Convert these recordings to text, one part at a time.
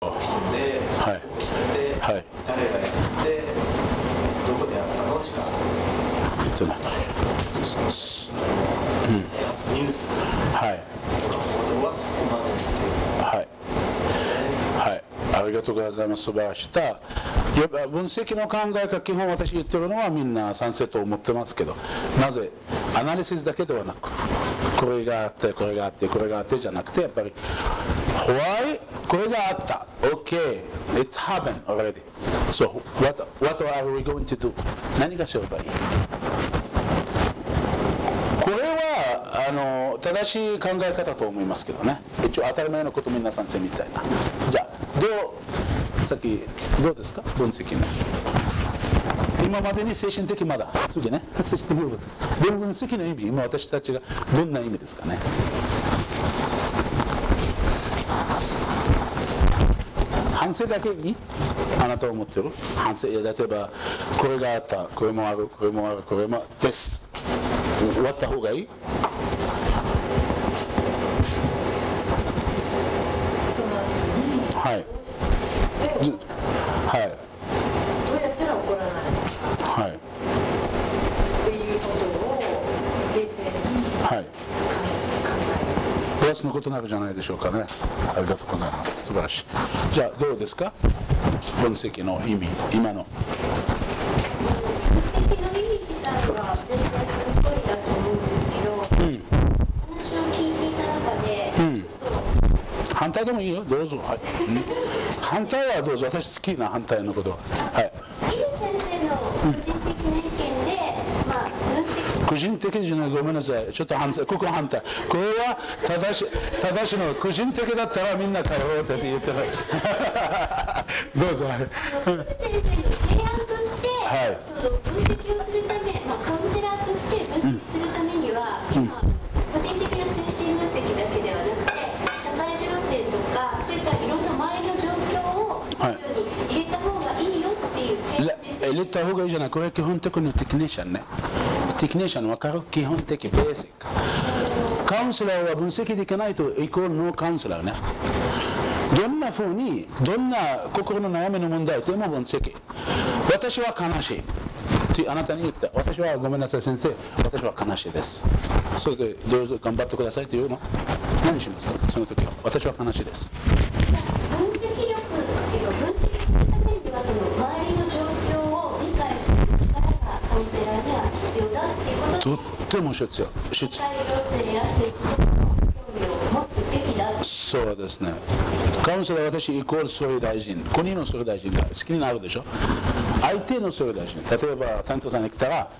で、はい。起きて、はい。誰がやってどこでやったのしか言ってないニュースはい。報道はそこまでってい。うはい。はい。ありがとうございます。素晴らしい。た分析の考え方基本私言ってるのはみんな賛成と思ってます。けどなぜアナリシスだけではなくこれがあってこれがあってこれがあってじゃなくてやっぱり Why これがあった。OK it's happened already. So what, what are we going to do? 何がすればいい？これはあの正しい考え方と思いますけどね。一応当たり前のことみんな賛成みたいな。じゃあどうさっきどうですか？分析の。今までに精神的まだ。次ね。精神的分で分析の意味。今私たちがどんな意味ですかね。反省だけいい？あなたは思ってる？反省。いや例えばこれがあった。これもある。これもある。これもです。終わった方がいい？はい。はい。どうやったら怒らない？はい。っていうことを冷静にはい。考プラスのことになるじゃないでしょうかね。ありがとうございます。素晴らしいじゃあどうですか？分析の意味今の。反対でもいいよ。どうぞ、はい。うん。反対はどうぞ。私好きな反対のことは。はい井出先生の個人的な意見で、まあ、分析す個人的じゃないごめんなさいちょっと反対ここ反対これは正し正しいの個人的だったらみんな帰ろうって言ってるどうぞ先生の提案として、はいその分析をするため、まあ、カウンセラーとして分析するためには、今、個人的な精神分析だけではなくて社会情勢とかそういったいろんな周りの状況を入れた方がいいよっていう提案です。入れた方がいいじゃないこれは基本的なテクニシャンねテクニシャン分かる基本的ベーシックカウンセラーは分析できないとイコールのカウンセラーねどんなふうにどんな心の悩みの問題でも分析私は悲しいあなたに言った私はごめんなさい先生私は悲しいですそれでどうぞ頑張ってくださいって言うの何しますかその時は私は悲しいです分析力っていうか分析するためにはその周りの状況を理解する力がカウンセラーにとっても必要必社会情勢や政治とかの興味を持つべきだそうですね。カウンセラー私イコール総理大臣、国の総理大臣が好きになるでしょ。相手の総理大臣、例えば担当さんに来たら、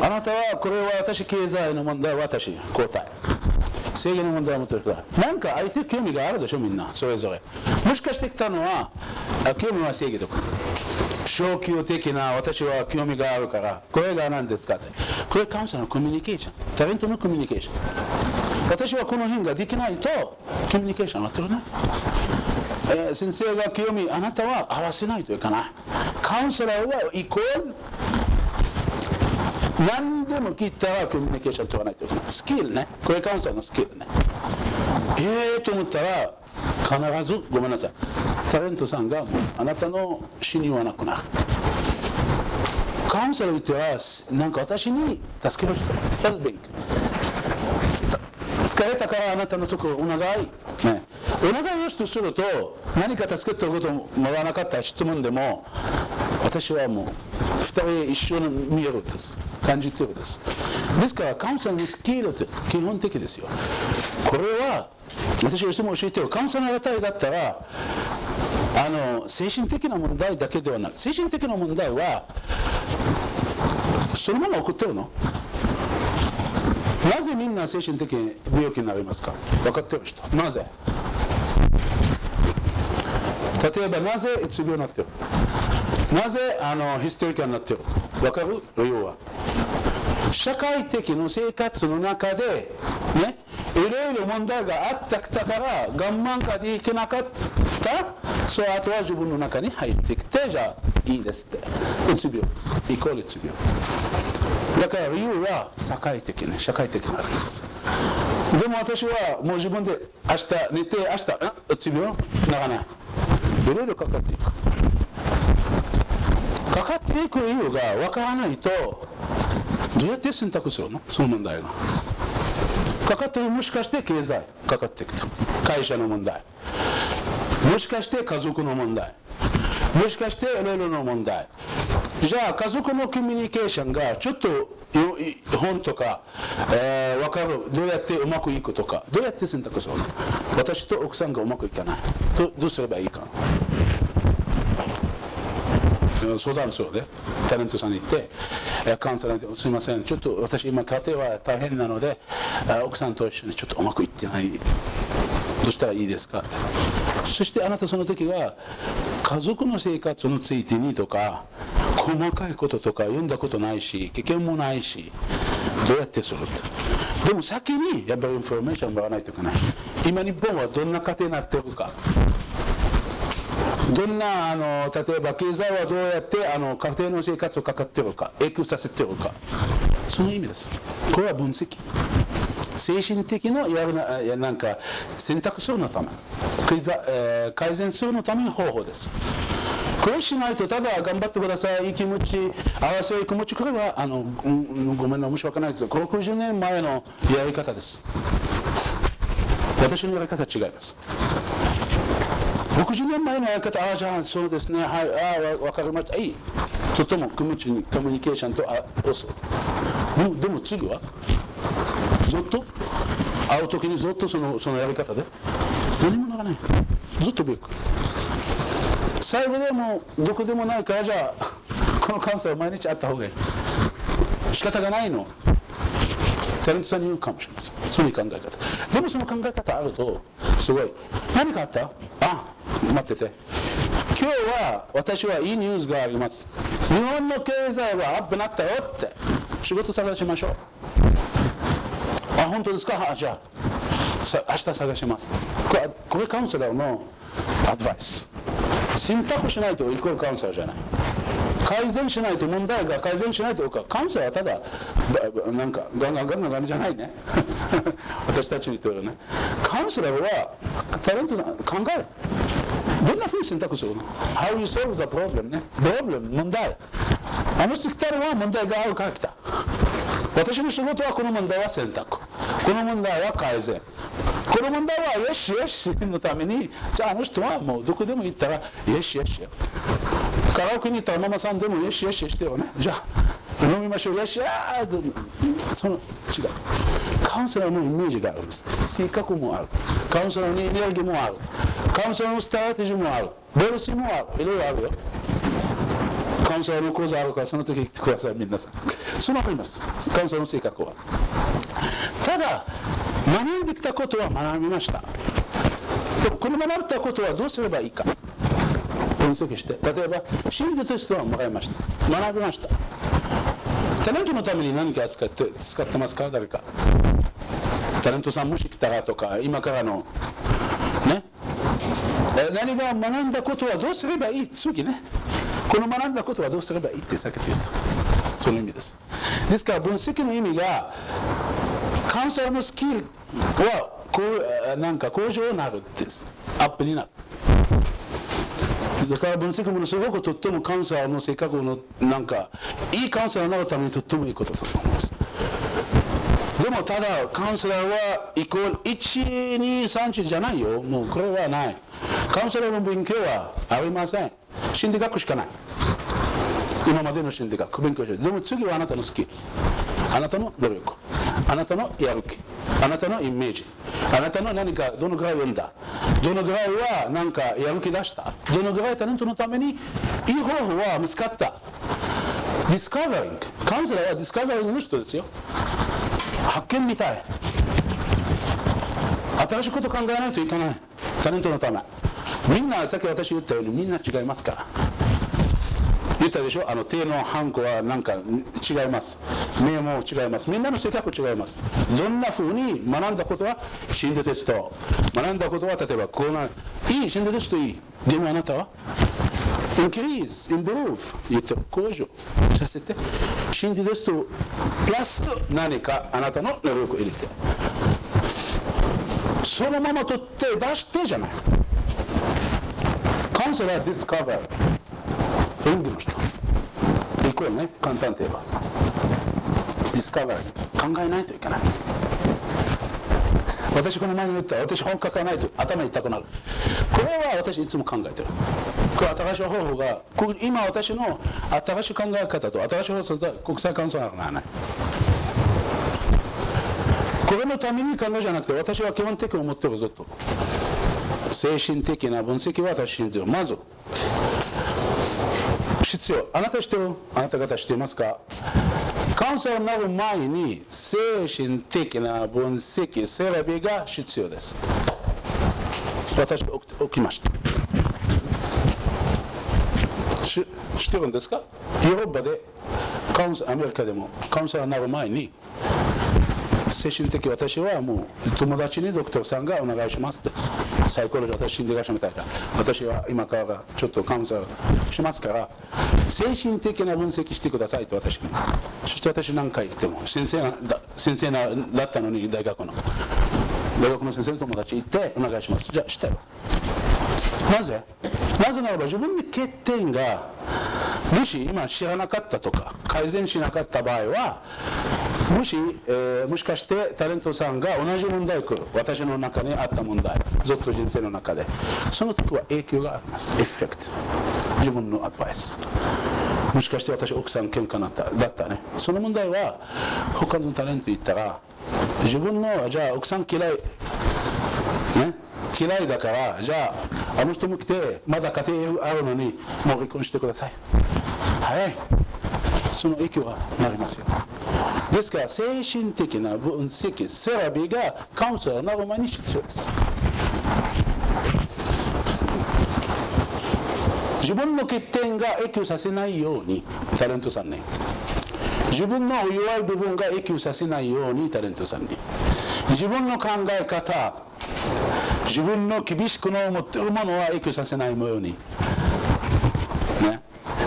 あなたはこれは私経済の問題は私交代。制限の問題を持ってるからなんか相手興味があるでしょみんな。それぞれ。もしかして来たのは興味は正義とか。昇級的な私は興味があるからこれが何ですかって。これカウンセラーのコミュニケーション。タレントのコミュニケーション。私はこの辺ができないとコミュニケーション合ってるね、えー先生が興味あなたは合わせないといけない。カウンセラーはイコール何でも聞いたらコミュニケーション取らないといけない。スキルね。これカウンセラーのスキルね。ええと思ったら必ずごめんなさい。タレントさんがあなたの死にはなくなる。カウンセラーってはなんか私に助ける人ヘルビング疲れたからあなたのところお願い、ね、お願いをすると何か助けてることもらわなかった質問でも私はもう二人一緒に見えるんです。感じてるんです。ですからカウンセラーのスキルって基本的ですよ。これは私はいつも教えてるカウンセラー型だったらあの精神的な問題だけではなく精神的な問題はそのまま送ってるの？なぜみんな精神的に病気になりますか？分かってる人。なぜ？例えばなぜうつ病になってる？なぜあのヒステリカになってる？分かる？理由は。社会的な生活の中でねいろいろ問題があったから我慢ができなかった？そうあとは自分の中に入ってきてじゃあいいですって。うつ病。イコールうつ病。だから理由は社会的ね社会的なわけです。でも私はもう自分で明日寝て明日うんうつ病ならないいろいろかかっていく。かかっていく理由が分からないとどうやって選択するの？その問題がかかってる。もしかして経済かかっていくと。会社の問題。もしかして家族の問題。もしかしていろいろな問題。じゃあ家族のコミュニケーションがちょっと本とか、えー、分かる。どうやってうまくいくとか。どうやって選択するの？私と奥さんがうまくいかない。どどうすればいいか。相談するでタレントさんに行ってカウンセラーにすみません。ちょっと私今家庭は大変なので奥さんと一緒にちょっとうまくいってない。どうしたらいいですか？そしてあなたその時は家族の生活についてにとか細かいこととか読んだことないし経験もないしどうやってするって。でも先にやっぱりインフォメーションもらわないといけない。今日本はどんな家庭になってるか。どんなあの例えば経済はどうやってあの家庭の生活をかかってるか影響させてるか。その意味です。これは分析。精神的のやるななんか選択するのため。改善するのための方法です。これしないとただ頑張ってください。いい気持ち合わせい気持ちこれはあのごめんな申し訳ないです。が60年前のやり方です。私のやり方違います。60年前のやり方ああじゃあそうですね。はいああ分かりました。いい。とても気持ちにコミュニケーションとあ遅でも次はずっと会う時にずっとそのそのやり方で何もならない。ずっとビッグ最後でもどこでもないからじゃあこのカウンセラー毎日会った方がいい。仕方がないの。タレントさんに言うかもしれません。そういう考え方。でもその考え方あるとすごい。何かあった？あ待ってて。今日は私はいいニュースがあります。日本の経済はアップなったよって。仕事探しましょう。あ本当ですか？あじゃあ明日探します。これこれカウンセラーのアドバイス。選択しないとイコールカウンセラーじゃない。改善しないと問題が改善しないとかカウンセラーはただなんかガンガンガンガンガンじゃないね。私たちにとってはね。カウンセラーはタレントさん考える。どんなふうに選択するの ?How you solve the problem ね。Problem 問題。あの人来たのは問題があるから来た。私の仕事はこの問題は選択。この問題は改善。この問題はよしよしのためにじゃああの人はもうどこでも行ったらよしよしよ。カラオケに行ったらママさんでもよしよししてよね。じゃあ飲みましょうよしやーその違う。カウンセラーのイメージがあるんです。性格もある。カウンセラーのエネルギーもある。カウンセラーのストラテジーもある。ベルシーもある。いろいろあるよ。カウンセラーの講座あるからその時来てください皆さん。そのあります。カウンセラーの性格は。ただ学んできたことは学びました。でもこの学んだことはどうすればいいか。分析して。例えば心理テストはもらいました。学びました。タレントのために何か使って使ってますか？誰か。タレントさんもし来たらとか今からのね。何が学んだことはどうすればいい？次ね。この学んだことはどうすればいい？ってさっき言った。その意味です。ですから分析の意味がカウンセラーのスキルはこうなんか向上になるですアップになる。だから分析ものすごくとってもカウンセラーの性格のなんかいいカウンセラーになるためにとってもいいことだと思います。でもただカウンセラーはイコール1234じゃないよ。もうこれはない。カウンセラーの勉強はありません。心理学しかない今までの心理学勉強して。でも次はあなたの好きあなたの努力。あなたのやる気あなたのイメージ。あなたの何かどのぐらい読んだ。どのぐらいは何かやる気出した。どのぐらいタレントのためにいい方法は見つかった。ディスカバリング。カウンセラーはディスカバリングの人ですよ。発見みたい。新しいこと考えないといけない。タレントのため。みんなさっき私言ったようにみんな違いますから。言ったでしょ？あの手のハンコはなんか違います。目も違います。みんなの性格違います。どんなふうに学んだことは心理テスト学んだことは例えばこうないい心理テストいい。でもあなたは increase, improve 言って向上させて心理テストプラス何かあなたの能力を入れて。そのまま取って出してじゃない。カウンセラーディスカバー。演技の人イコールね。簡単といえば。ディスカバー考えないといけない。私この前に言った私本書かないと頭痛くなる。これは私いつも考えてる。これ新しい方法が今私の新しい考え方と新しい方法国際監査がない。これのために考えじゃなくて私は基本的に思ってるずっと。精神的な分析は私信じるまず必要。あなた知ってる？あなた方知っていますか？カウンセラーになる前に精神的な分析セラビが必要です。私起きました。知ってるんですか？ヨーロッパでアメリカでもカウンセラーになる前に精神的私はもう友達にドクターさんがお願いしますって。サイコロジー私死んでらっしゃみたいから私は今からちょっとカウンセラーしますから。精神的な分析してくださいと私にそして私何回言っても先生だ先生なだったのに大学の。大学の先生の友達行ってお願いします。じゃあしたよ。なぜ？なぜならば自分に欠点がもし今知らなかったとか改善しなかった場合はもし、えー、もしかしてタレントさんが同じ問題く私の中にあった問題ずっと人生の中でその時は影響があります。エフェクト。自分のアドバイス。もしかして私奥さん喧嘩なった。だったね。その問題は他のタレント言ったら自分のじゃあ奥さん嫌い。ね。嫌いだからじゃああの人も来てまだ家庭あるのにもう離婚してください。早い。その影響がなりますよ。ですから精神的な分析セラビーがカウンセラーなる前に必要です。自分の欠点が影響させないようにタレントさんね。自分の弱い部分が影響させないようにタレントさんに自分の考え方自分の厳しくの思っているものは影響させないように。ね。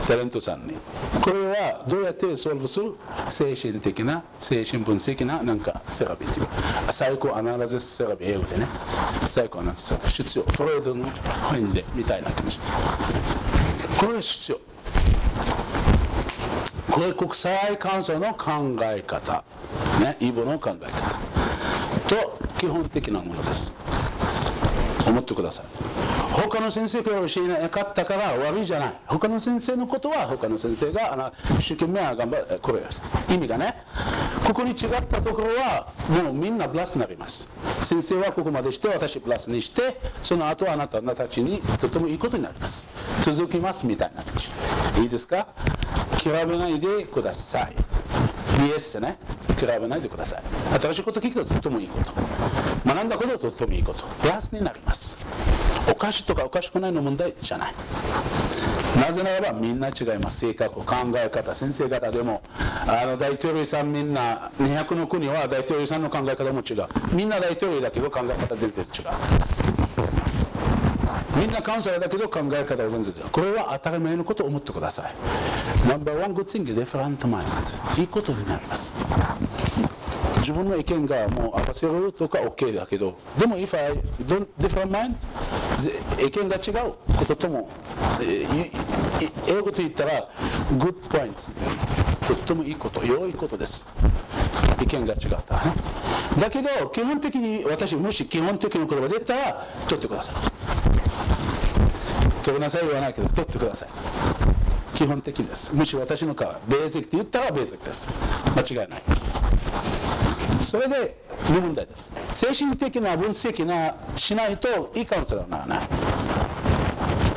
タレントさんにこれはどうやってソルブする精神的な精神分析ななんかセラピーっていうサイコアナラゼスセラピー英語でね。サイコアナラゼス必要フロイドの本でみたいな感じこれは必要。これ国際カウンセラーの考え方。ね。イボの考え方。と基本的なものです。思ってください。他の先生から教えなかったから悪いじゃない。他の先生のことは他の先生があの一生懸命頑張ってこれ意味がね。ここに違ったところはもうみんなプラスになります。先生はここまでして私プラスにしてその後あなたたちにとてもいいことになります。続きますみたいな感じいいですか？比べないでください。BS ね。比べないでください。新しいこと聞くととてもいいこと。学んだことはとてもいいこと。プラスになります。おかしいとかおかしくないの問題じゃない。なぜならばみんな違います。性格考え方先生方でもあの大統領さんみんな200の国は大統領さんの考え方も違う。みんな大統領だけど考え方全然違う。みんなカウンセラーだけど考え方は全然違う。これは当たり前のことを思ってください。ナンバーワングッ thing different mind いいことになります。自分の意見がもう合わせるとか OK だけどでも if I don't different mind 意見が違うこととも、えー、英語と言ったら good points とってもいいこと良いことです。意見が違っただけど基本的に私もし基本的な言葉出たら取ってください。取りなさい言わないけど取ってください。基本的です。もし私の顔ベーシックって言ったらベーシックです。間違いない。それで問題です。精神的な分析なしないといいカウンセラーにならな。い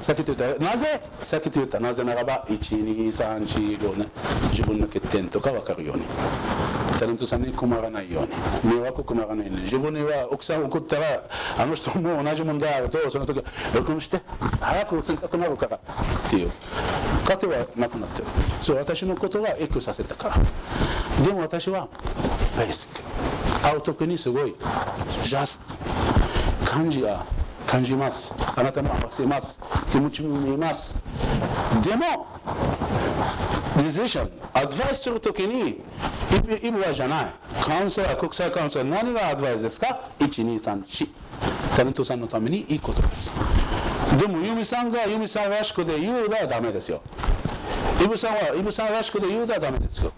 さっきと言ったなぜさっきと言ったなぜならば12345ね自分の欠点とか分かるように。タレントさんに困らないように。迷惑困らないように。自分には奥さんを送ったらあの人も同じ問題あるとその時録音して早く選択なるから。っていう。家庭はなくなってる。そう私のことは影響させたから。でも私はベーシック。会う時にすごいジャスト感じが感じます。あなたも合わせます。気持ちも見ます。でもディシションアドバイスするときに今はじゃない。カウンセラー国際カウンセラー何がアドバイスですか1234タレントさんのためにいいことです。でもユミさんがユミさんらしくで言うのはダメですよ。イブさんはイブさんらしくで言うのはダメですよ。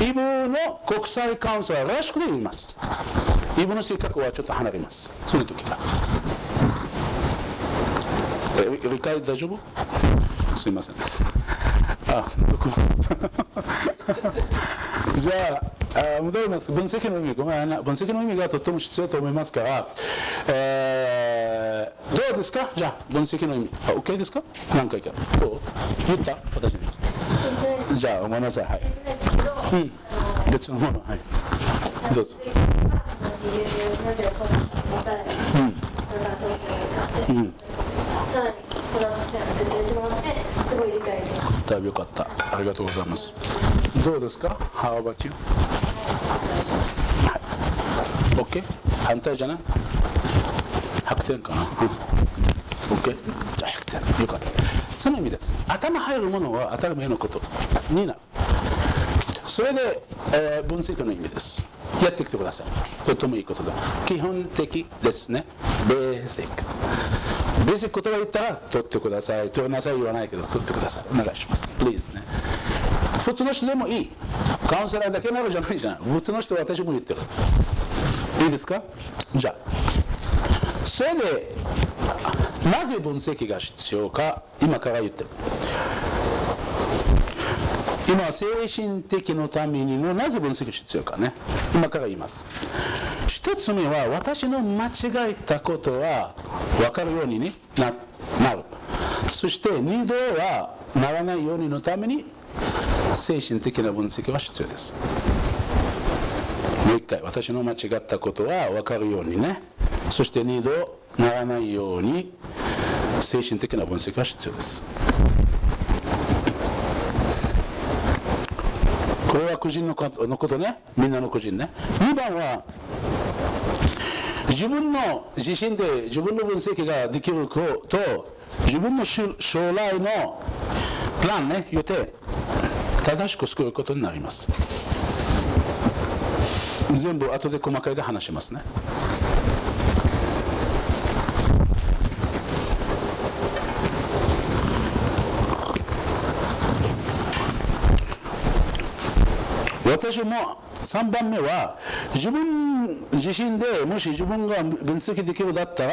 イブの国際カウンセラーらしくで言います。イブの性格はちょっと離れます。その時がえ理解大丈夫？すいません。あどこ じゃああ戻ります。分析の意味。ごめんな分析の意味がとっても必要と思いますから、えー、どうですか？じゃあ分析の意味。あ OK ですか？何回か。どう言った？私に。じゃあごめんなさい。はいうん。別のものはい。どうぞ。うん。うん。さらにこの説明してもらってすごい理解しまだいぶよかった。ありがとうございます。どうですか？How about you? は？い。OK? 反対じゃない？100点かな、うん、OK? じゃあ100点よかった。その意味です。頭入るものは当たり前のこと。になる。それで、えー、分析の意味です。やってきてください。とてもいいことだ。基本的ですね。ベーシック。ベーシック言葉言ったら取ってください。取りなさい言わないけど取ってください。お願いします。Please ね。普通の人でもいい。カウンセラーだけなるじゃないじゃん。普通の人は私も言ってる。いいですか？じゃあ。それでなぜ分析が必要か今から言ってる。今は精神的のためにのなぜ分析が必要かね。今から言います。一つ目は私の間違えたことは分かるように、ね、ななる。そして二度はならないようにのために精神的な分析は必要です。もう一回私の間違ったことは分かるようにね。そして二度ならないように精神的な分析は必要です。これは個人のことね。みんなの個人ね。2番は自分の自信で自分の分析ができること自分の将来のプランね。予定正しく作ることになります。全部後で細かいで話しますね。私も3番目は自分自身でもし自分が分析できるだったら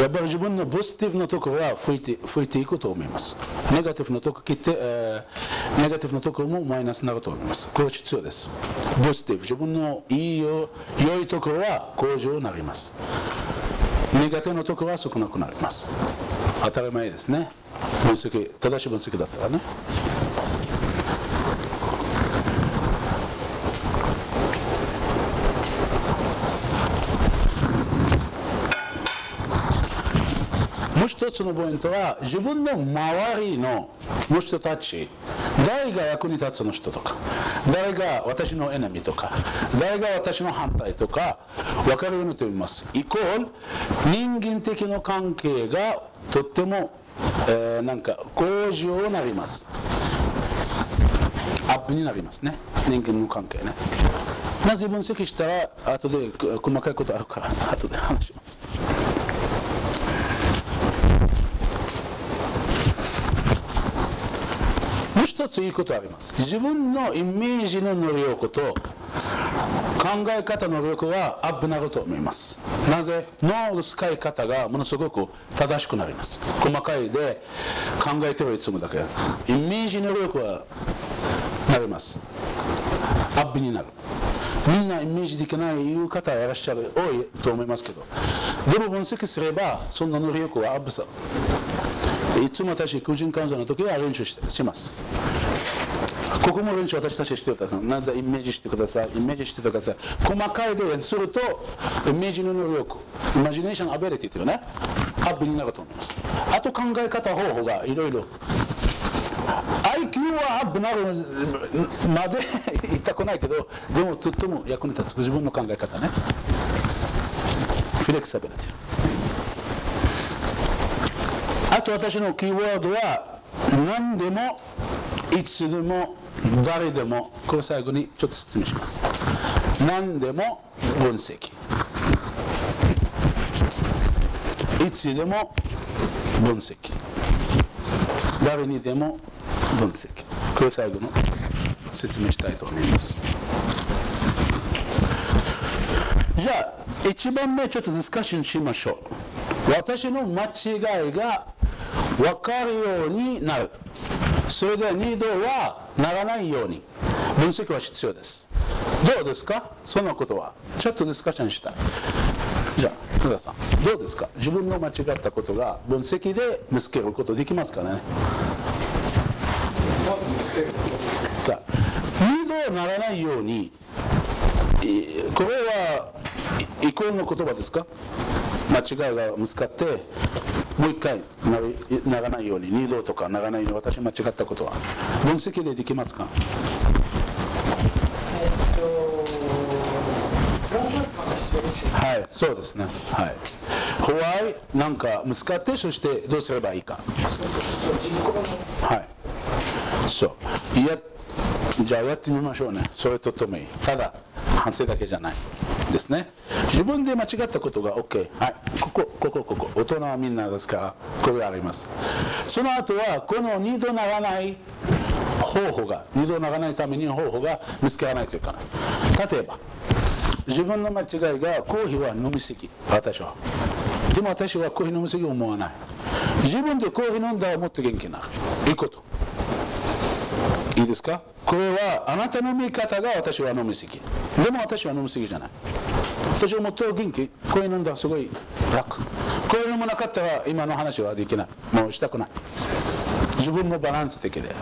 やっぱり自分のポジティブなところは増えて増えていくと思います。ネガティブなとこ切って、えー、ネガティブなところもマイナスになると思います。これは必要です。ポジティブ。自分のいいよ良いところは向上になります。ネガティブなところは少なくなります。当たり前ですね。分析正しい分析だったらね。一つのポイントは自分の周りの人たち。誰が役に立つの人とか。誰が私のエネミとか。誰が私の反対とか。分かるようにと言います。イコール人間的な関係がとっても、えー、なんか向上になります。アップになりますね。人間の関係ね。なぜ分析したら後で細かいことあるから後で話しますもう一ついいことあります。自分のイメージの能力と考え方の能力はアップなると思います。なぜ？脳の使い方がものすごく正しくなります。細かいで考えてはいつもだけ。イメージ能力はなります。アップになる。みんなイメージできないいう方いらっしゃる多いと思いますけど。でも分析すればそんな能力はアップさいつも私個人カウンセラーの時は練習します。ここも練習私たちしてたからなぜイメージしてくださいイメージしてください。細かいでするとイメージの能力イマジネーションアベリティというねアップになると思います。あと考え方方法がいろいろ。IQ はアップなるまで言いたくないけどでもとっても役に立つ。自分の考え方ね。フレキサビリティ。あと私のキーワードは何でもいつでも誰でもこれ最後にちょっと説明します。何でも分析。いつでも分析。誰にでも分析。これ最後の説明したいと思います。じゃあ1番目ちょっとディスカッションしましょう。私の間違いが分かるようになる。それで2度はならないように。分析は必要です。どうですか？そんなことは。ちょっとディスカッションした。いじゃあ福田さん。どうですか？自分の間違ったことが分析で見つけることできますかね？さあ2度ならないように。これはいイコールの言葉ですか？間違いが見つかってもう一回ならないように2度とかならないように私間違ったことは。分析でできますか？はいそうですね。はい。ホワイなんか見つかってそしてどうすればいいか。はい。そう。いやじゃあやってみましょうね。それとともにただ反省だけじゃない。ですね自分で間違ったことが OK はい。ここここここ。大人はみんなですか？らこれあります。その後はこの二度ならない方法が二度ならないために方法が見つからないというか例えば自分の間違いがコーヒーは飲みすぎ。私は。でも私はコーヒー飲みすぎ思わない。自分でコーヒー飲んだらもっと元気になる。いいこと。いいですか？これはあなたの見方が私は飲みすぎ。でも私は飲みすぎじゃない。私はもっと元気これ飲んだらすごい楽これ飲まなかったら今の話はできないもうしたくない自分のバランス的で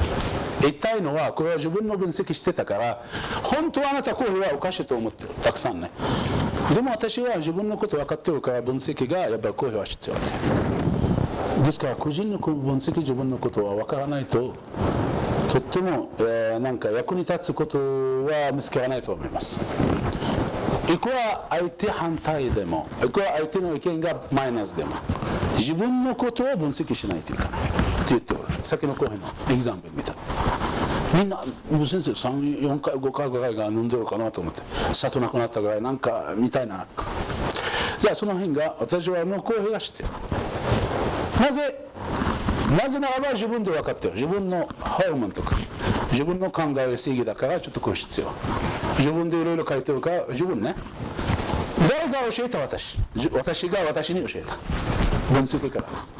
言いたいのはこれは自分の分析してたから本当はあなたコーヒーはおかしいと思ってるたくさんねでも私は自分のこと分かってるから分析がやっぱりコーヒーは必要でですから個人の分析自分のことは分からないととっても、えー、なんか役に立つことは見つからないと思いますいくら相手反対でもいくら相手の意見がマイナスでも自分のことを分析しないといけない。って言っておる。さっきのコーヒーのエグザンプル見た。みんな先生34回5回ぐらいが飲んでるかなと思って。砂糖なくなったぐらいなんかみたいな。じゃあその辺が私はもうコーヒーが必要。なぜなぜならば自分で分かってる。自分のホルモンとか。自分の考えが正義だからちょっとこう必要。自分でいろいろ書いてるから自分ね。誰が教えた私？私が私に教えた。分析からです。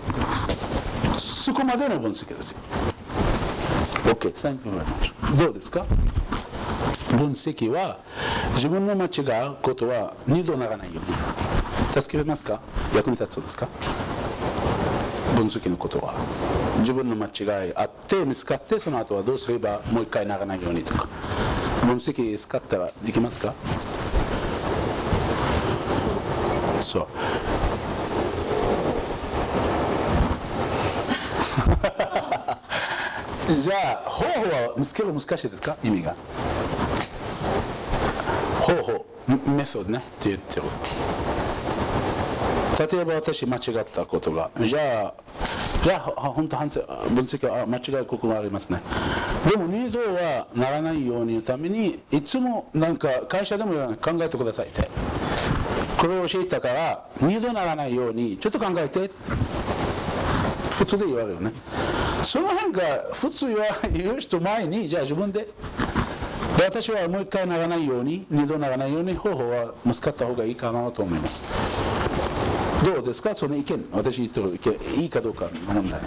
そこまでの分析ですよ。OK thank you very much どうですか？分析は自分の間違うことは二度ならないように。助けますか？役に立つそうですか？分析のことは。自分の間違いあって見つかってその後はどうすればもう一回ならないようにとか。分析使ったらできますか？そう。じゃあ方法は見つける難しいですか？意味が。方法メソッドねって言ってる。例えば私間違ったことがじゃあじゃあ本当反省分析は間違いここがありますね。でも二度はならないようにのためにいつもなんか会社でも考えてくださいって。これを教えたから二度ならないようにちょっと考えて。普通で言われるね。その辺が普通は言う人前にじゃあ自分で私はもう一回ならないように二度ならないように方法は見つかった方がいいかなと思います。どうですか？その意見。私言ってる意見いいかどうかの問題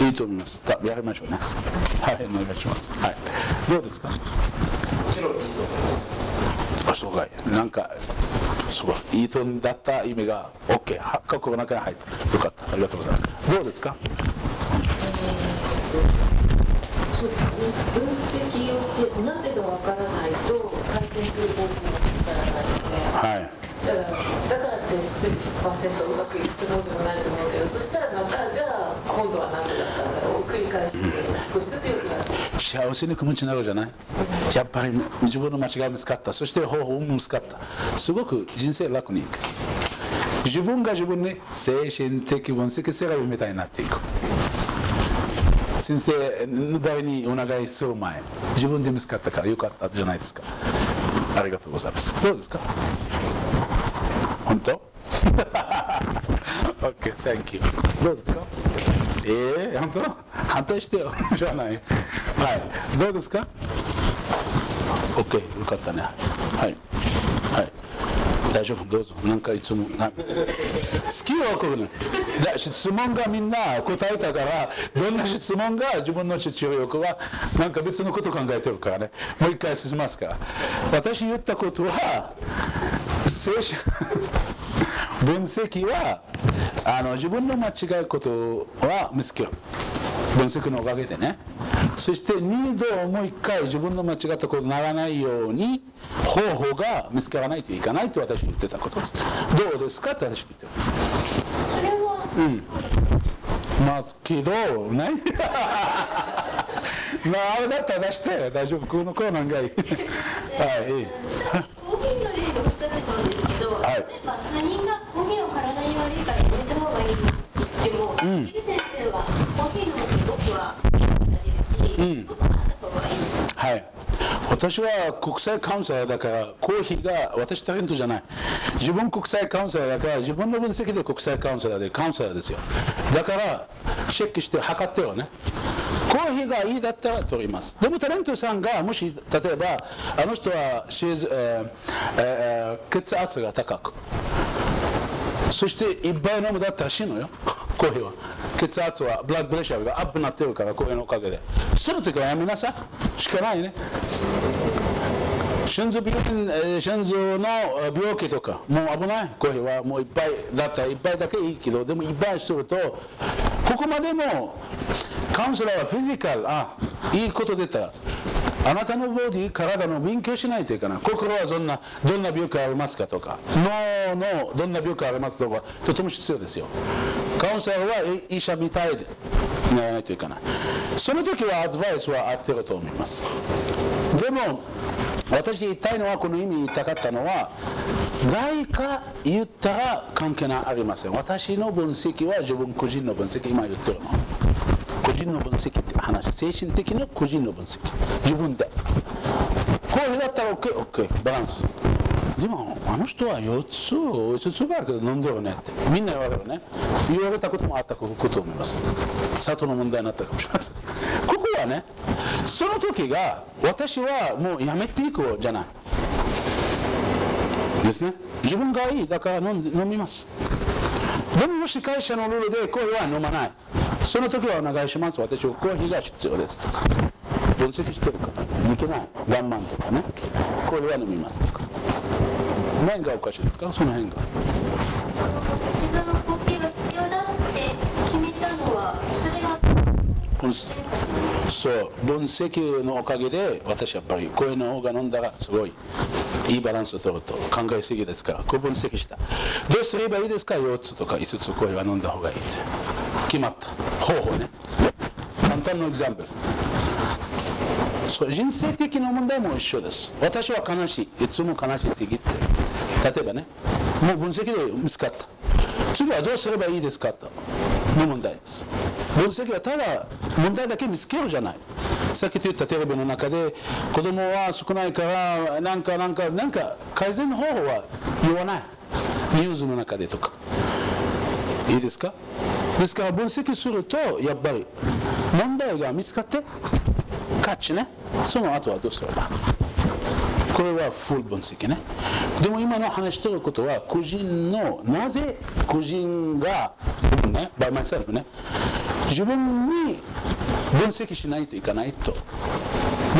いいと思います。やりましょうね。はいお願いします。はい。どうですか？もちろんいいと思いますあそうかい。なんかすごいいいとだった意味が OK は過去の中に入った。よかった。ありがとうございます。どうですか？そうですね。分析をしてなぜがわからないと改善する方法が見つからないので。はいだからだからって全て100%うまくいくものでもないと思うけどそしたらまたじゃあ今度は何でだったんだろうを繰り返して少しずつ良くなって幸せに気持ちになるじゃない？やっぱり自分の間違い見つかった。そして方法も見つかった。すごく人生楽にいく。自分が自分に精神的分析セラピーみたいになっていく。先生誰にお願いする前自分で見つかったからよかったじゃないですか。ありがとうございます。どうですか？本当？Thank you. どうですか？ええ本当？反対してよ。じゃない。はい。どうですか？OK よかったね。はい。はい。大丈夫？どうぞ。なんかいつもな好きよこういうのだ質問がみんな答えたからどんな質問が自分の父親はなんか別のこと考えてるからね。もう一回進みますから。私言ったことは精神分析はあの自分の間違いことは見つける。分析のおかげでね。そして二度もう一回自分の間違ったことにならないように方法が見つからないといけないと私言ってたことです。どうですかって私言ってる。それは、ますけどね まああれだったら出して大丈夫。このコーナーがい。いはいいい。コーヒーの例でおっしゃってたんですけど、はい。例えば他人がコーヒーを体に悪いからやめた方がいいって言っても、ん。リビ先生はコーヒーの方に僕は元気が出るし、ん僕はあった方がいいはい。私は国際カウンセラーだからコーヒーが私タレントじゃない。自分国際カウンセラーだから自分の分析で国際カウンセラーでカウンセラーですよ。だからチェックして測ってよね。コーヒーがいいだったら取ります。でもタレントさんがもし例えばあの人はえーえー血圧が高くそしていっぱい飲むだったら死ぬよ。コーヒーは。血圧はブラッドプレッシャーがアップになってるからコーヒーのおかげで。その時はやめなさい。しかないね。心臓病、心臓の病気とかもう危ない。コーヒーはもういっぱいだったらいっぱいだけいいけどでもいっぱいするとここまでもカウンセラーはフィジカルあいいこと出た。あなたのボディ体の勉強しないといけない。心はどんなどんな病気がありますかとか。脳のどんな病気がありますとか。とても必要ですよ。カウンセラーは医者みたいでならないといけない。その時はアドバイスは合ってると思います。でも私言いたいのはこの意味言いたかったのは誰か言ったら関係ないありません。私の分析は自分個人の分析今言ってるの。人の分析って話精神的な個人の分析。自分で。こういうだったら OKOK バランス。でもあの人は4つ5つぐらい飲んでるねって。みんな言われるね。言われたこともあったことと思います。砂糖の問題になったかもしれませんここはねその時が私はもうやめていこうじゃない。ですね。自分がいいだから飲ん飲みます。でももし会社のルールでコーヒーは飲まない。その時はお願いします。私はコーヒーが必要ですとか分析してるからいけない。マンとかね。コーヒーは飲みますとか。何がおかしいですか？その辺が。自分のコーヒーが必要だって決めたのはそれが分そう分析のおかげで私やっぱりこういうの方が飲んだらすごいいいバランスを取ると考えすぎですからこう分析した。どうすればいいですか？4つとか5つこういうのは飲んだ方がいいって。決まった方法ね。簡単なエグザンプル。そう人生的な問題も一緒です。私は悲しい。いつも悲しすぎて。例えばねもう分析で見つかった。次はどうすればいいですかと。の問題です。分析はただ問題だけ見つけるじゃない。さっき言ったテレビの中で子供は少ないからなんかなんかなんか改善方法は言わない。ニュースの中でとか。いいですか？ですから分析するとやっぱり問題が見つかって勝ちねその後はどうすればこれはフル分析ねでも今の話してることは個人のなぜ個人がね by myself ね自分に分析しないといけないと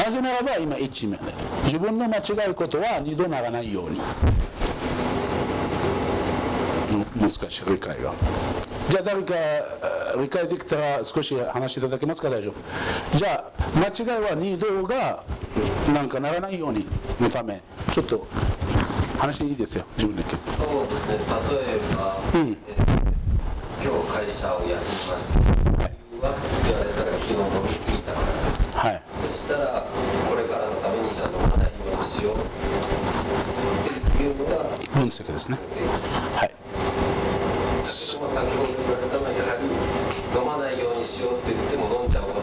なぜならば今1名で自分の間違うことは二度ならないように難しい理解がじゃあ誰かあ理解できたら少し話していただけますか？大丈夫。じゃあ間違いは二度がなんかならないようにのためちょっと話いいですよ。自分でそうですね。例えば、うん。えー今日会社を休みました。はって言われたら昨日飲みすぎたから。はい。そしたらこれからのためにじゃあ飲まないようにしよう。っていうのが分析ですね。はい島さんに僕が頭にり飲まないようにしようって言っても飲んじゃう